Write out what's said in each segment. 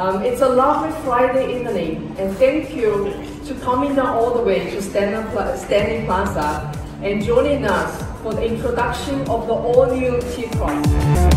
Um, it's a lovely Friday evening, and thank you to coming down all the way to Stanley Plaza and joining us for the introduction of the all-new T-Cross.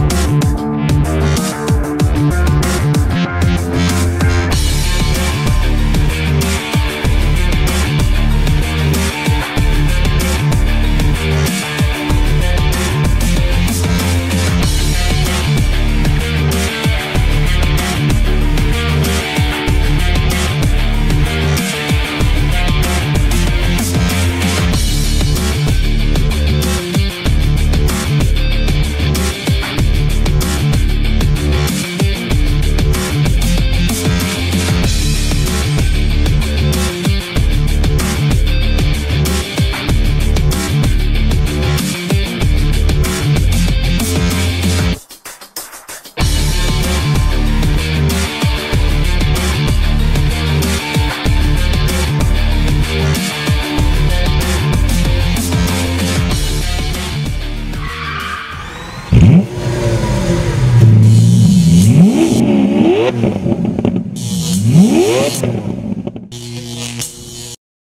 Música